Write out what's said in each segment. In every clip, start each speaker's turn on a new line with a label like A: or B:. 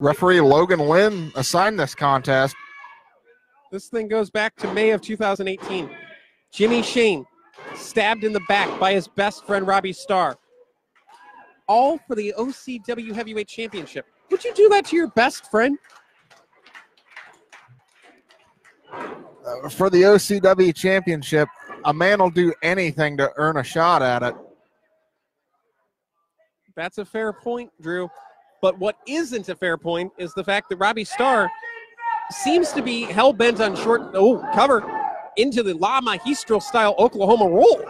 A: Referee Logan Lynn assigned this contest.
B: This thing goes back to May of 2018. Jimmy Shane stabbed in the back by his best friend Robby Starr. All for the OCW Heavyweight Championship. Would you do that to your best friend?
A: Uh, for the OCW championship, a man will do anything to earn a shot at it.
B: That's a fair point, Drew. But what isn't a fair point is the fact that Robby Starr seems to be hell bent on short oh cover into the La Magistral style Oklahoma roll.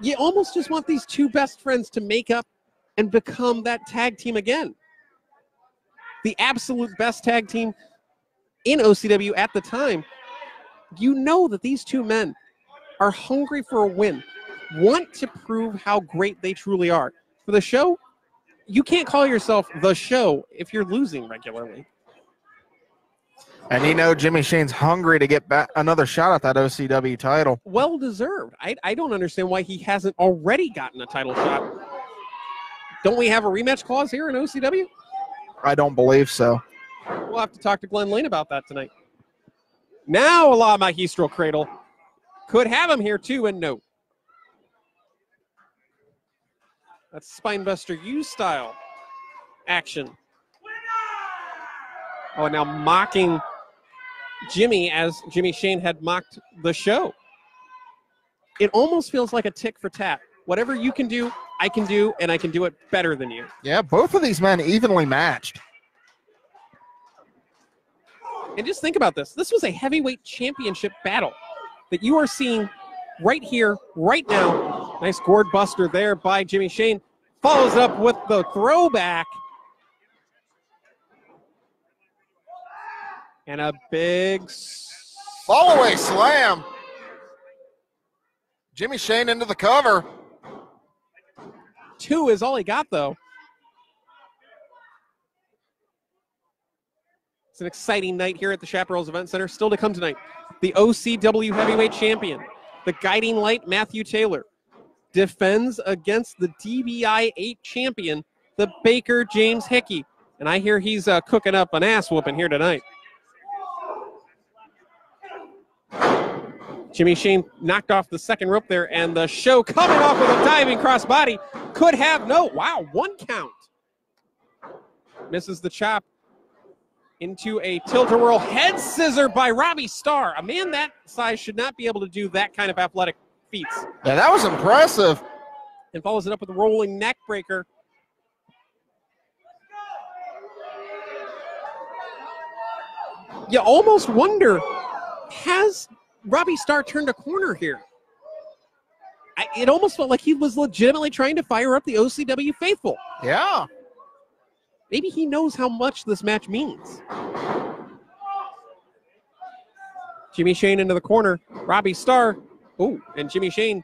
B: You almost just want these two best friends to make up and become that tag team again. The absolute best tag team in OCW at the time. You know that these two men are hungry for a win, want to prove how great they truly are. For the show, you can't call yourself the show if you're losing regularly.
A: And you know Jimmy Shane's hungry to get back another shot at that OCW title.
B: Well deserved. I, I don't understand why he hasn't already gotten a title shot. Don't we have a rematch clause here in OCW?
A: I don't believe so.
B: We'll have to talk to Glenn Lane about that tonight. Now, a La Magistral Cradle could have him here too, and no. That's Spinebuster U style action. Oh, now mocking Jimmy as Jimmy Shane had mocked the show. It almost feels like a tick for tat. Whatever you can do, I can do, and I can do it better than you.
A: Yeah, both of these men evenly matched.
B: And just think about this. This was a heavyweight championship battle that you are seeing right here, right now. Nice gourd buster there by Jimmy Shane. Follows up with the throwback. And a big
A: Fall away slam. Jimmy Shane into the cover.
B: two is all he got, though. It's an exciting night here at the Chaparrals Event Center. Still to come tonight, the OCW Heavyweight Champion, the Guiding Light Matthew Taylor, defends against the DBI 8 champion, the Baker James Hickey. And I hear he's uh, cooking up an ass whooping here tonight. Jimmy Shane knocked off the second rope there, and the show coming off with a diving crossbody could have no. Wow, one count. Misses the chop into a tilt-a-whirl head scissor by Robby Starr. A man that size should not be able to do that kind of athletic feats.
A: Yeah, that was impressive.
B: And follows it up with a rolling neck breaker. You almost wonder, has Robby Starr turned a corner here? I, it almost felt like he was legitimately trying to fire up the OCW faithful.
A: Yeah.
B: Maybe he knows how much this match means. Jimmy Shane into the corner. Robby Starr. Oh, and Jimmy Shane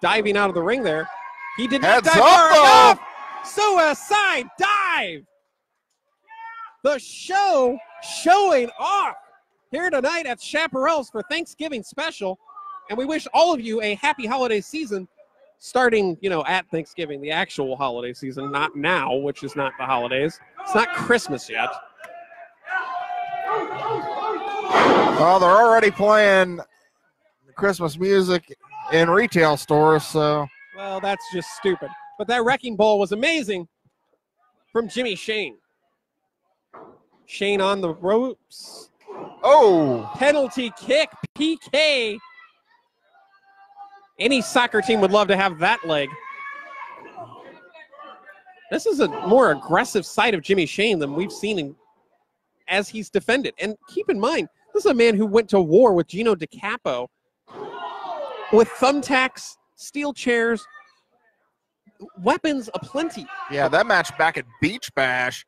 B: diving out of the ring there. He did not
A: Heads
B: dive far enough. Suicide dive. The show showing off here tonight at Chaparrals for Thanksgiving special. And we wish all of you a happy holiday season starting, you know, at Thanksgiving, the actual holiday season, not now, which is not the holidays. It's not Christmas yet.
A: Well, they're already playing Christmas music in retail stores, so
B: Well, that's just stupid. But that wrecking ball was amazing from Jimmy Shane. Shane on the ropes.
A: oh,
B: Penalty kick, PK. Any soccer team would love to have that leg. This is a more aggressive side of Jimmy Shane than we've seen in, as he's defended. And keep in mind, this is a man who went to war with Gino DiCapo with thumbtacks, steel chairs, weapons aplenty.
A: yeah, that match back at Beach Bash.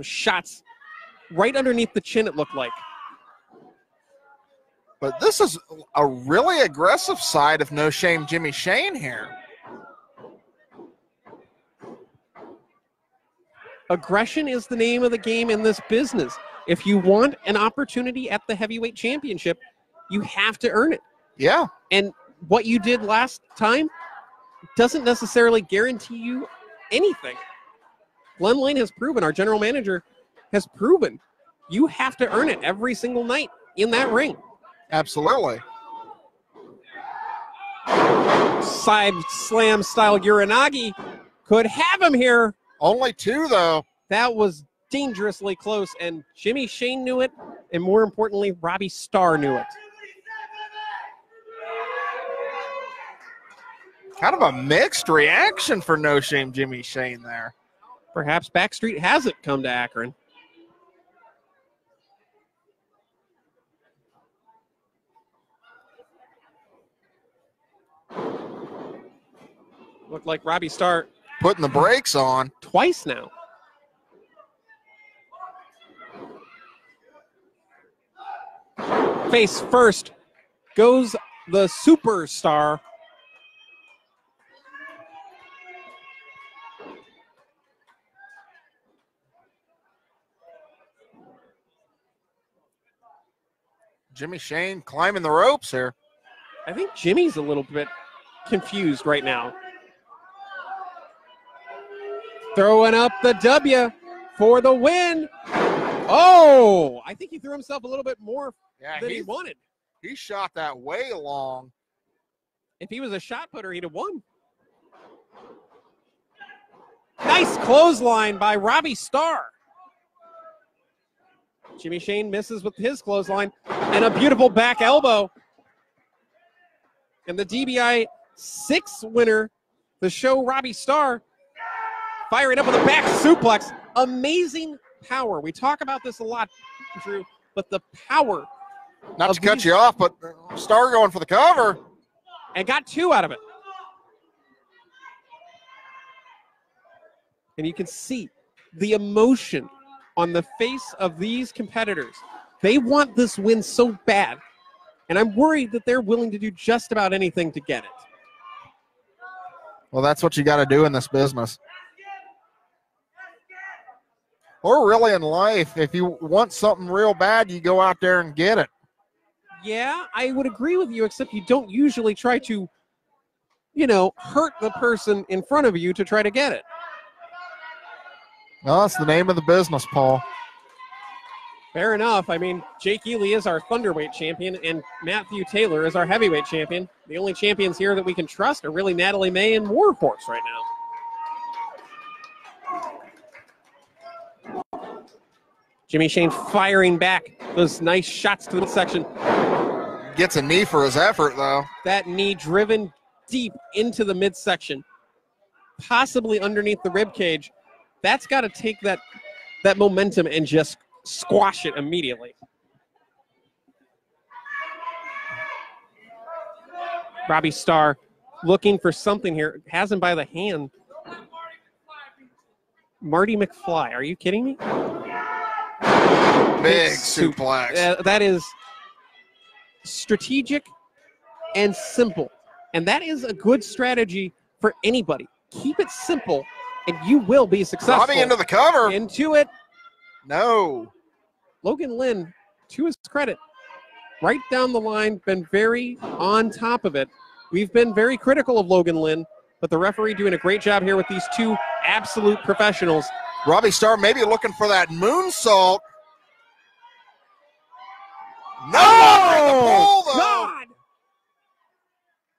B: Shots right underneath the chin, it looked like.
A: But this is a really aggressive side of No Shame Jimmy Shane here.
B: Aggression is the name of the game in this business. If you want an opportunity at the heavyweight championship, you have to earn it.
A: Yeah,
B: And what you did last time doesn't necessarily guarantee you anything. Glenn Lane has proven, our general manager has proven, you have to earn it every single night in that ring.
A: Absolutely.
B: Side slam style Uranage could have him here.
A: Only two, though.
B: That was dangerously close, and Jimmy Shane knew it, and more importantly, Robby Starr knew it.
A: Kind of a mixed reaction for No Shame Jimmy Shane there.
B: Perhaps Backstreet hasn't come to Akron. Looked like Robby Starr
A: Putting the brakes on.
B: twice now. Face first goes the superstar.
A: Jimmy Shane climbing the ropes here.
B: I think Jimmy's a little bit confused right now. Throwing up the W for the win. Oh, I think he threw himself a little bit more
A: Yeah,
B: than he
A: he,
B: wanted.
A: he shot that way long.
B: If he was a shot putter, he'd have won. Nice clothesline by Robby Starr. Jimmy Shane misses with his clothesline and a beautiful back elbow. And the DBI six winner, the show Robby Starr, firing up with a back suplex. Amazing power. We talk about this a lot, Drew, but the power
A: Not
B: Of
A: to cut you off, but Starr going for the cover.
B: and got two out of it. And you can see the emotion on the face of these competitors. They want this win so bad. And I'm worried that they're willing to do just about anything to get it.
A: Well, that's what you got to do in this business. Or really in life, if you want something real bad, you go out there and get it.
B: Yeah, I would agree with you, except you don't usually try to, you know, hurt the person in front of you to try to get it.
A: Well, that's the name of the business, Paul.
B: Fair enough. I mean, Jake Ely is our thunderweight champion, and Matthew Taylor is our heavyweight champion. The only champions here that we can trust are really Natalie May and Warhorse right now. Jimmy Shane firing back those nice shots to the midsection.
A: Gets a knee for his effort, though.
B: That knee driven deep into the midsection, possibly underneath the rib cage. That's got to take that that momentum and just squash it immediately. Robby Starr looking for something here. Has him by the hand. Marty McFly. Are you kidding me?
A: Big
B: Sup-
A: suplex.
B: Uh, that is strategic and simple. And that is a good strategy for anybody. Keep it simple and you will be successful.
A: Robby into the cover.
B: Into it.
A: No.
B: Logan Lynn, to his credit, right down the line, been very on top of it. We've been very critical of Logan Lynn, but the referee doing a great job here with these two absolute professionals.
A: Robby Starr maybe looking for that moonsault. No!
B: Oh,
A: Though.
B: God!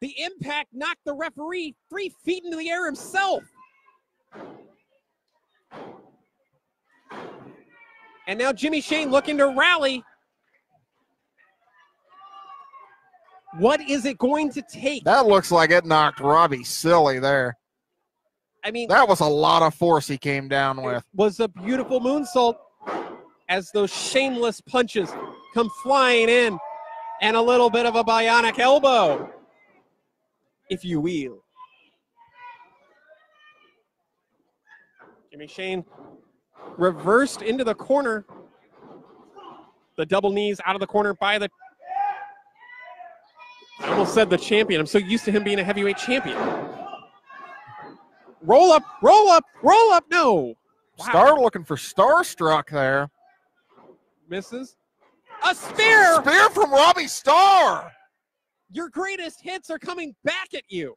B: The impact knocked the referee three feet into the air himself. And now Jimmy Shane looking to rally. What is it going to take?
A: That looks like it knocked Robby silly there.
B: I mean,
A: That was a lot of force he came down with.
B: was a beautiful moonsault as those shameless punches come flying in and a little bit of a bionic elbow, if you will. Jimmy Shane reversed into the corner. The double knees out of the corner by the. I almost said the champion. I'm so used to him being a heavyweight champion. Roll up, roll up, roll up. No. Wow.
A: Starr looking for Starstruck there.
B: misses. A spear!
A: Spear from Robby Starr.
B: Your greatest hits are coming back at you.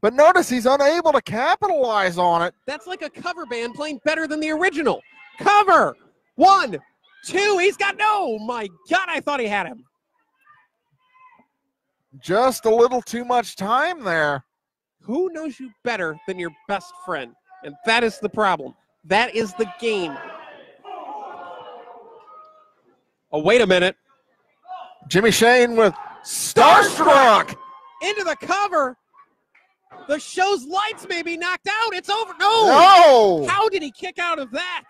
A: But notice he's unable to capitalize on it.
B: That's like a cover band playing better than the original. Cover. One, two. He's got no. My God, I thought he had him.
A: Just a little too much time there.
B: Who knows you better than your best friend? And that is the problem. That is the game. Oh, wait a minute.
A: Jimmy Shane with Starstruck.
B: Into the cover. The show's lights may be knocked out. It's over. No.
A: No.
B: How did he kick out of that?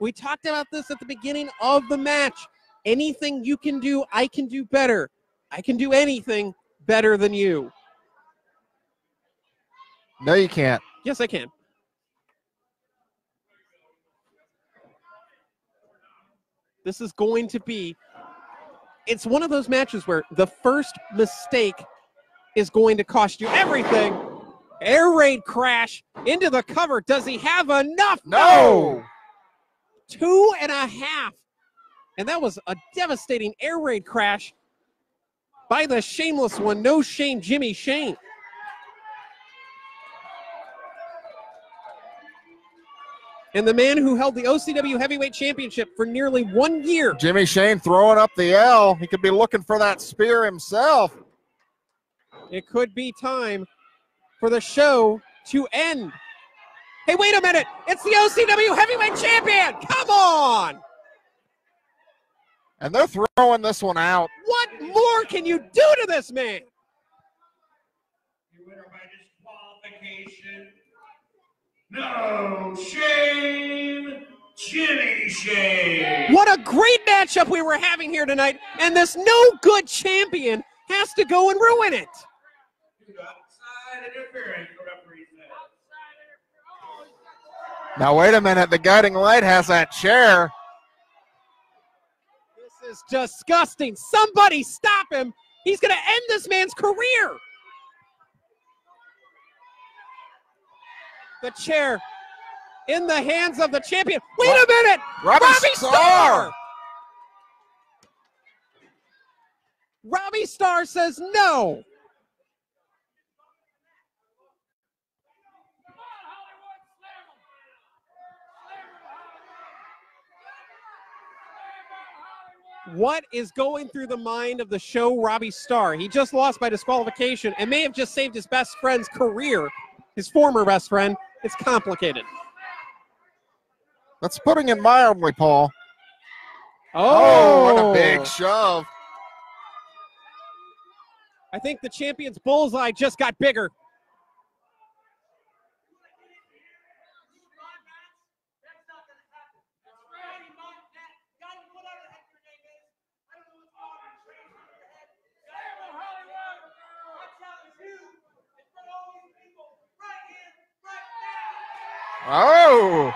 B: We talked about this at the beginning of the match. Anything you can do, I can do better. I can do anything better than you.
A: No, you can't.
B: Yes, I can. This is going to be. It's one of those matches where the first mistake is going to cost you everything. Air raid crash into the cover. Does he have enough?
A: No.
B: Two and a half. And that was a devastating air raid crash by the shameless one. No shame, Jimmy Shane. And the man who held the OCW Heavyweight Championship for nearly one year.
A: Jimmy Shane throwing up the L. He could be looking for that spear himself.
B: It could be time for the show to end. Hey, wait a minute. It's the OCW Heavyweight Champion. Come on.
A: And they're throwing this one out.
B: What more can you do to this man?
C: Your winner by disqualification. No shame, Jimmy Shane.
B: What a great matchup we were having here tonight. And this no good champion has to go and ruin it.
C: Due to outside interference, the referee said.
A: Now, wait a minute. The guiding light has that chair.
B: This is disgusting. Somebody stop him. He's going to end this man's career. The chair in the hands of the champion. Wait a minute.
A: Robby,
B: Robby
A: Starr.
B: Starr. Robby Starr says no. What is going through the mind of the show Robby Starr? He just lost by disqualification and may have just saved his best friend's career, his former best friend. It's complicated.
A: That's putting it mildly, Paul.
B: Oh,
A: what a big shove.
B: I think the champion's bullseye just got bigger.
A: Oh,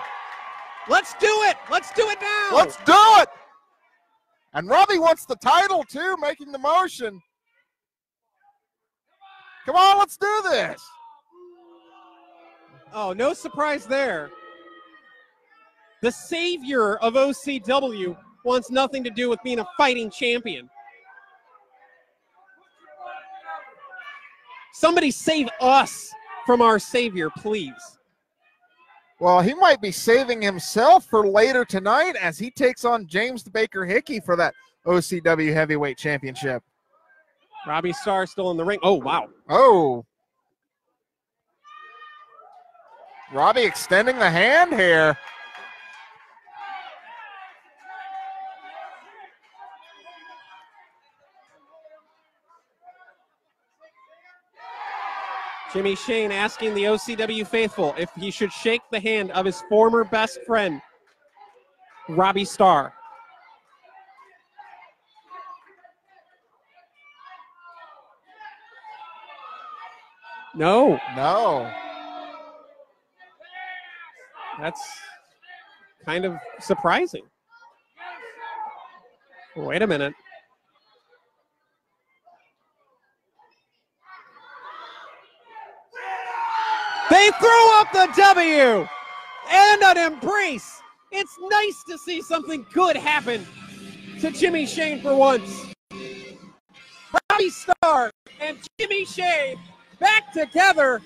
B: Let's do it. Let's do it now.
A: let's do it. And Robby wants the title too, making the motion. Come on, let's do this.
B: Oh, no surprise there. The savior of OCW wants nothing to do with being a fighting champion. Somebody save us from our savior, please.
A: Well, he might be saving himself for later tonight as he takes on James the Baker Hickey for that OCW Heavyweight Championship.
B: Robby Starr still in the ring. Oh, wow.
A: Oh. Robby extending the hand here.
B: Jimmy Shane asking the OCW faithful if he should shake the hand of his former best friend, Robby Starr. No,
A: No.
B: that's kind of surprising. Wait a minute. They threw up the W and an embrace. It's nice to see something good happen to Jimmy Shane for once. Robby Starr and Jimmy Shane back together